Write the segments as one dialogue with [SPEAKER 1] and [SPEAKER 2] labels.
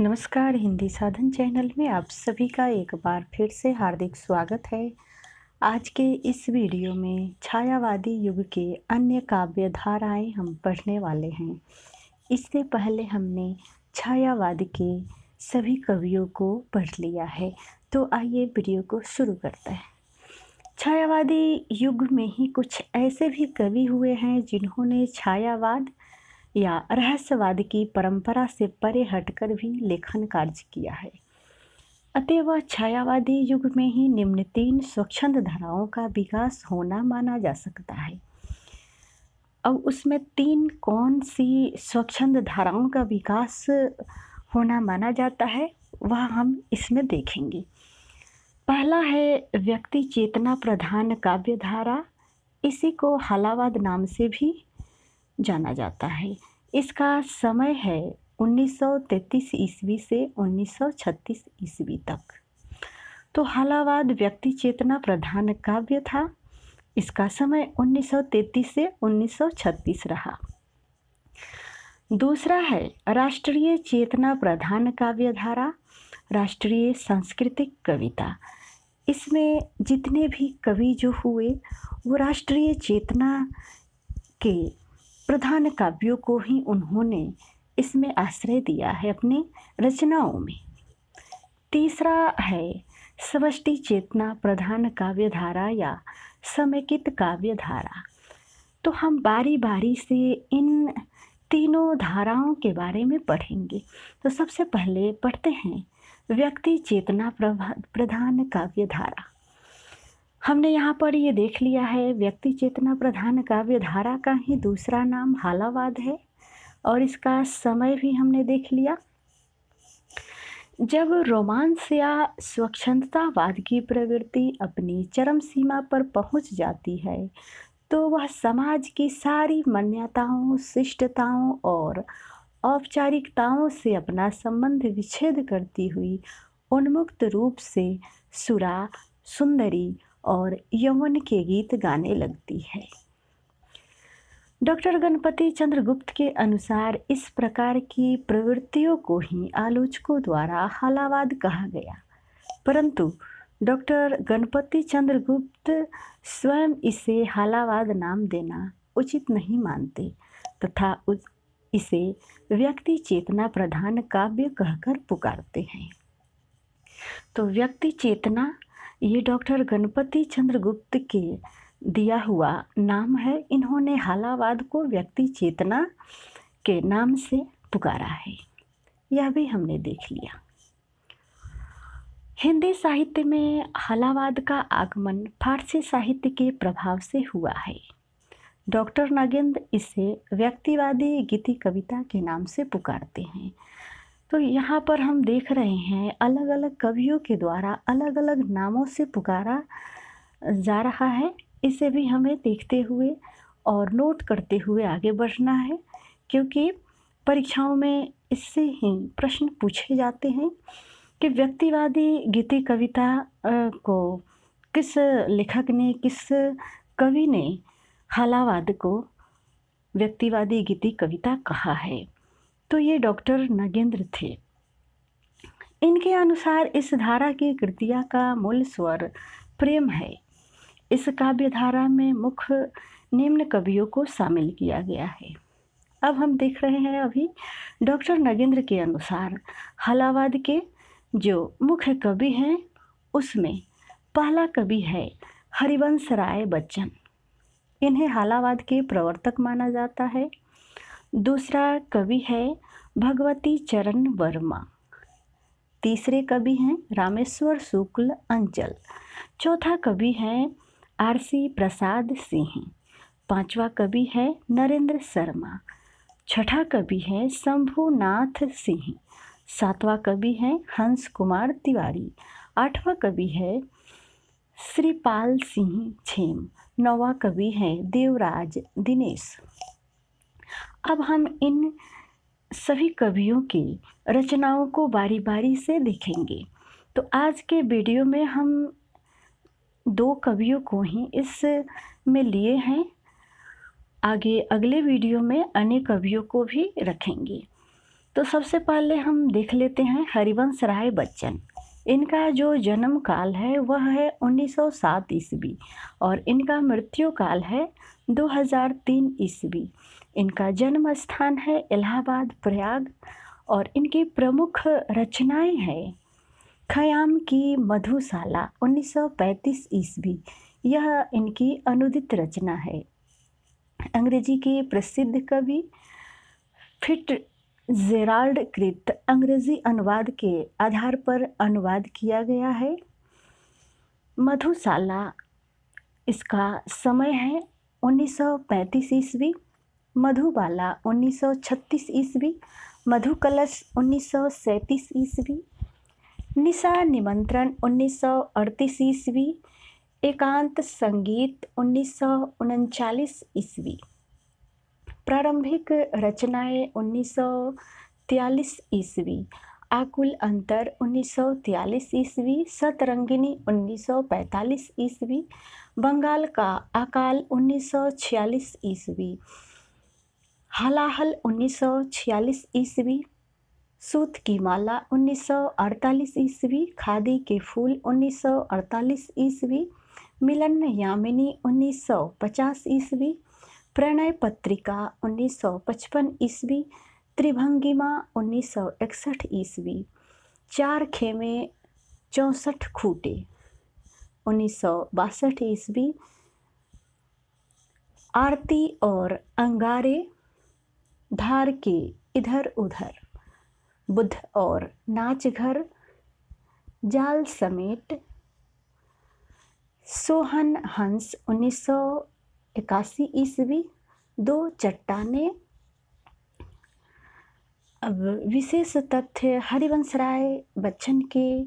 [SPEAKER 1] नमस्कार, हिंदी साधन चैनल में आप सभी का एक बार फिर से हार्दिक स्वागत है। आज के इस वीडियो में छायावादी युग के अन्य काव्य धाराएँ हम पढ़ने वाले हैं। इससे पहले हमने छायावाद के सभी कवियों को पढ़ लिया है तो आइए वीडियो को शुरू करते हैं। छायावादी युग में ही कुछ ऐसे भी कवि हुए हैं जिन्होंने छायावाद या रहस्यवाद की परंपरा से परे हटकर भी लेखन कार्य किया है। अतएव छायावादी युग में ही निम्न तीन स्वच्छंद धाराओं का विकास होना माना जा सकता है। अब उसमें तीन कौन सी स्वच्छंद धाराओं का विकास होना माना जाता है, वह हम इसमें देखेंगे। पहला है व्यक्ति चेतना प्रधान काव्य धारा इसी को हलावाद नाम से भी जाना जाता है। इसका समय है 1933 ईस्वी से 1936 ईस्वी तक। तो हालावाद व्यक्ति चेतना प्रधान काव्य था। इसका समय 1933 से 1936 रहा। दूसरा है राष्ट्रीय चेतना प्रधान काव्य धारा राष्ट्रीय सांस्कृतिक कविता। इसमें जितने भी कवि जो हुए, वो राष्ट्रीय चेतना के प्रधान काव्यों को ही उन्होंने इसमें आश्रय दिया है अपनी रचनाओं में। तीसरा है समष्टि चेतना प्रधान काव्य धारा या समेकित काव्य धारा तो हम बारी बारी से इन तीनों धाराओं के बारे में पढ़ेंगे। तो सबसे पहले पढ़ते हैं, व्यक्ति चेतना प्रधान काव्य धारा हमने यहाँ पर ये देख लिया है, व्यक्ति चेतना प्रधान काव्य धारा का ही दूसरा नाम हालावाद है और इसका समय भी हमने देख लिया। जब रोमांस या स्वच्छंदतावाद की प्रवृत्ति अपनी चरम सीमा पर पहुँच जाती है तो वह समाज की सारी मान्यताओं, शिष्टताओं और औपचारिकताओं से अपना संबंध विच्छेद करती हुई उन्मुक्त रूप से सुरा, सुंदरी और यमन के गीत गाने लगती है। डॉक्टर गणपति चंद्रगुप्त के अनुसार इस प्रकार की प्रवृत्तियों को ही आलोचकों द्वारा हालावाद कहा गया। परंतु डॉक्टर गणपति चंद्रगुप्त स्वयं इसे हालावाद नाम देना उचित नहीं मानते तथा उस, इसे व्यक्ति चेतना प्रधान काव्य कहकर पुकारते हैं। तो व्यक्ति चेतना ये डॉक्टर गणपति चंद्रगुप्त के दिया हुआ नाम है। इन्होंने हालावाद को व्यक्ति चेतना के नाम से पुकारा है। यह भी हमने देख लिया। हिंदी साहित्य में हालावाद का आगमन फारसी साहित्य के प्रभाव से हुआ है। डॉक्टर नागेंद्र इसे व्यक्तिवादी गीति कविता के नाम से पुकारते हैं। तो यहाँ पर हम देख रहे हैं अलग अलग कवियों के द्वारा अलग अलग नामों से पुकारा जा रहा है। इसे भी हमें देखते हुए और नोट करते हुए आगे बढ़ना है, क्योंकि परीक्षाओं में इससे ही प्रश्न पूछे जाते हैं कि व्यक्तिवादी गीति कविता को किस लेखक ने, किस कवि ने हलावाद को व्यक्तिवादी गीति कविता कहा है। तो ये डॉक्टर नगेंद्र थे। इनके अनुसार इस धारा की कृतिया का मूल स्वर प्रेम है। इस काव्य धारा में मुख्य निम्न कवियों को शामिल किया गया है। अब हम देख रहे हैं अभी डॉक्टर नगेंद्र के अनुसार हलावाद के जो मुख्य कवि हैं, उसमें पहला कवि है हरिवंश राय बच्चन। इन्हें हालावाद के प्रवर्तक माना जाता है। दूसरा कवि है भगवती चरण वर्मा। तीसरे कवि हैं रामेश्वर शुक्ल अंचल। चौथा कवि हैं आरसी प्रसाद सिंह। पांचवा कवि है नरेंद्र शर्मा। छठा कवि है शंभुनाथ सिंह। सातवां कवि है हंस कुमार तिवारी। आठवां कवि है श्रीपाल सिंह छेम। नौवा कवि है देवराज दिनेश। अब हम इन सभी कवियों की रचनाओं को बारी बारी से देखेंगे। तो आज के वीडियो में हम दो कवियों को ही इस में लिए हैं। आगे अगले वीडियो में अन्य कवियों को भी रखेंगे। तो सबसे पहले हम देख लेते हैं हरिवंश राय बच्चन। इनका जो जन्म काल है, वह है 1907 ईस्वी और इनका मृत्यु काल है 2003 ईस्वी। इनका जन्म स्थान है इलाहाबाद, प्रयाग, और इनकी प्रमुख रचनाएँ हैं। खयाम की मधुशाला 1935 ईस्वी। यह इनकी अनुदित रचना है। अंग्रेज़ी के प्रसिद्ध कवि फिट जेराल्ड कृत अंग्रेज़ी अनुवाद के आधार पर अनुवाद किया गया है। मधुशाला, इसका समय है 1935 ईस्वी। मधुबाला 1936 ईस्वी, मधुकलश 1937 ईस्वी, निशा निमंत्रण अड़तीस ईस्वी, एकांत संगीत उन्नीस ईस्वी। प्रारंभिक रचनाएँ 1943 ईस्वी, आकुल अंतर 1943 ईस्वी, सतरंगिनी 1945 ईस्वी, बंगाल का अकाल 1946 ईस्वी। हलाहल 1946 ईस्वी, सूत की माला 1948 ईस्वी, खादी के फूल 1948 ईस्वी मिलन यामिनी 1950 ईस्वी प्रणय पत्रिका 1955 ईस्वी, त्रिभंगिमा 1961 ईस्वी, चार खेमे चौंसठ खूटे उन्नीस ईस्वी, आरती और अंगारे धार के इधर उधर, बुद्ध और नाच घर जाल समेट सोहन हंस उन्नीस इक्यासी ईस्वी दो चट्टाने। अब विशेष तथ्य हरिवंश राय बच्चन के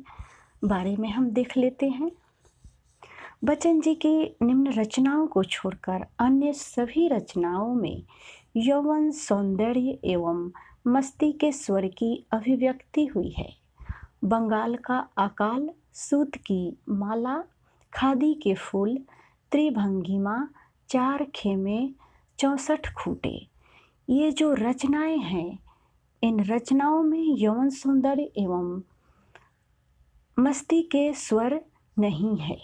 [SPEAKER 1] बारे में हम देख लेते हैं। बच्चन जी की निम्न रचनाओं को छोड़कर अन्य सभी रचनाओं में यौवन सौंदर्य एवं मस्ती के स्वर की अभिव्यक्ति हुई है। बंगाल का अकाल, सूत की माला, खादी के फूल, त्रिभंगिमा, चार खेमे, चौंसठ खूटे। ये जो रचनाएँ हैं, इन रचनाओं में यौन सौंदर्य एवं मस्ती के स्वर नहीं है।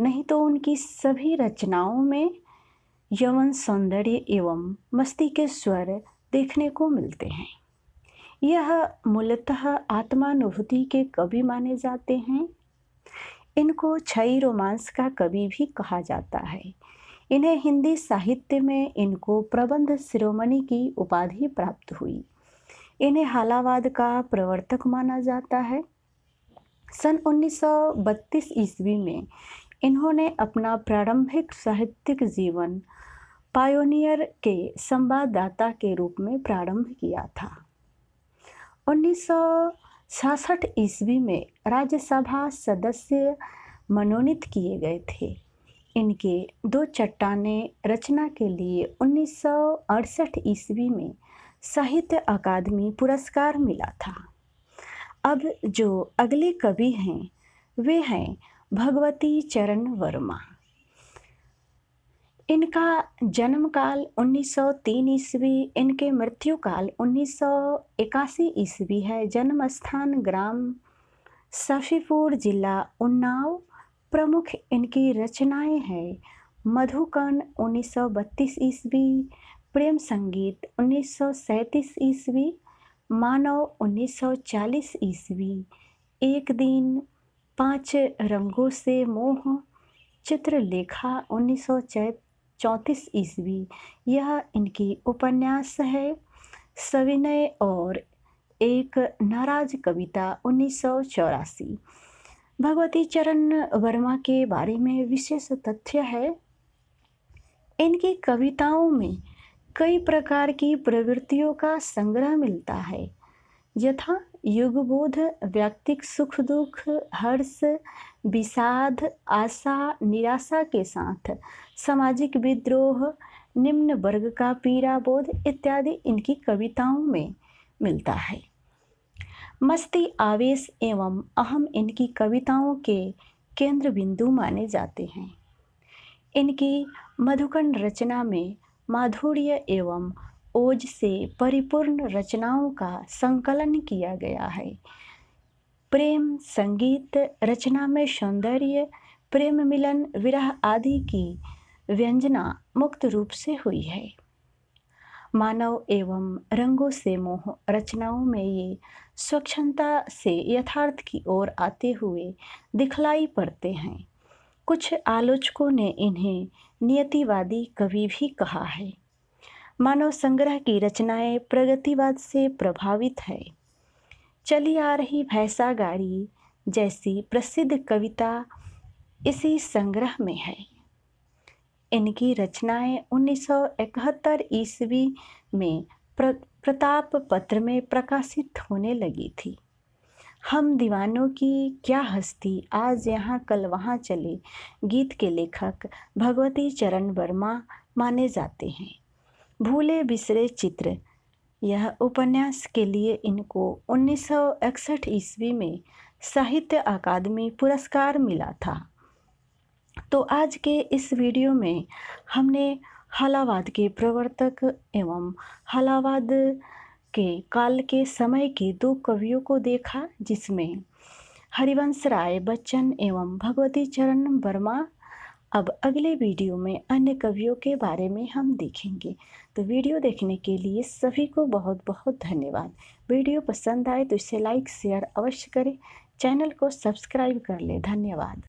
[SPEAKER 1] नहीं तो उनकी सभी रचनाओं में यौन सौंदर्य एवं मस्ती के स्वर देखने को मिलते हैं। यह मूलतः आत्मानुभूति के कवि माने जाते हैं। इनको छई रोमांस का कवि भी कहा जाता है। इन्हें हिंदी साहित्य में इनको प्रबंध शिरोमणि की उपाधि प्राप्त हुई। इन्हें हालावाद का प्रवर्तक माना जाता है। सन 1932 ईस्वी में इन्होंने अपना प्रारंभिक साहित्यिक जीवन पायोनियर के संवाददाता के रूप में प्रारंभ किया था। उन्नीस ईस्वी में राज्यसभा सदस्य मनोनीत किए गए थे। इनके दो चट्टाने रचना के लिए उन्नीस सौ अड़सठ ईस्वी में साहित्य अकादमी पुरस्कार मिला था। अब जो अगले कवि हैं, वे हैं भगवती चरण वर्मा। इनका जन्म काल 1903 ईस्वी, इनके मृत्यु काल उन्नीस ईस्वी है। जन्म स्थान ग्राम सफ़ीपुर जिला उन्नाव प्रमुख इनकी रचनाएँ हैं। मधुकण 1932 ईस्वी, प्रेम संगीत 1937 ईस्वी, मानव 1940 ईस्वी, एक दिन पाँच रंगों से मोह, चित्रलेखा उन्नीस चौंतीस ईस्वी। यह इनकी उपन्यास है। सविनय और एक नाराज़ कविता उन्नीस चौरासी। भगवती चरण वर्मा के बारे में विशेष तथ्य है। इनकी कविताओं में कई प्रकार की प्रवृत्तियों का संग्रह मिलता है। यथा युगबोध, व्यक्तिक सुख दुख, हर्ष, विषाद, आशा, निराशा के साथ, सामाजिक विद्रोह, निम्न वर्ग का पीड़ा बोध इत्यादि इनकी कविताओं में मिलता है। मस्ती, आवेश एवं अहम इनकी कविताओं के केंद्र बिंदु माने जाते हैं। इनकी मधुकन रचना में माधुर्य एवं ओज से परिपूर्ण रचनाओं का संकलन किया गया है। प्रेम, संगीत, रचना में सौंदर्य, प्रेम मिलन, विरह आदि की व्यंजना मुक्त रूप से हुई है। मानव एवं रंगों से मोह, रचनाओं में ये स्वच्छता से यथार्थ की ओर आते हुए दिखलाई पड़ते हैं। कुछ आलोचकों ने इन्हें नियतिवादी कवि भी कहा है। मानव संग्रह की रचनाएँ प्रगतिवाद से प्रभावित है। चली आ रही भैंसा गाड़ी जैसी प्रसिद्ध कविता इसी संग्रह में है। इनकी रचनाएँ 1971 ईस्वी में प्र, प्रताप पत्र में प्रकाशित होने लगी थी। हम दीवानों की क्या हस्ती आज यहाँ कल वहाँ चले गीत के लेखक भगवती चरण वर्मा माने जाते हैं। भूले बिसरे चित्र। यह उपन्यास के लिए इनको 1961 ईस्वी में साहित्य अकादमी पुरस्कार मिला था। तो आज के इस वीडियो में हमने हलावाद के प्रवर्तक एवं हलावाद के काल के समय के दो कवियों को देखा, जिसमें हरिवंश राय बच्चन एवं भगवती चरण वर्मा अब अगले वीडियो में अन्य कवियों के बारे में हम देखेंगे। तो वीडियो देखने के लिए सभी को बहुत बहुत धन्यवाद। वीडियो पसंद आए तो इसे लाइक, शेयर अवश्य करें। चैनल को सब्सक्राइब कर लें। धन्यवाद।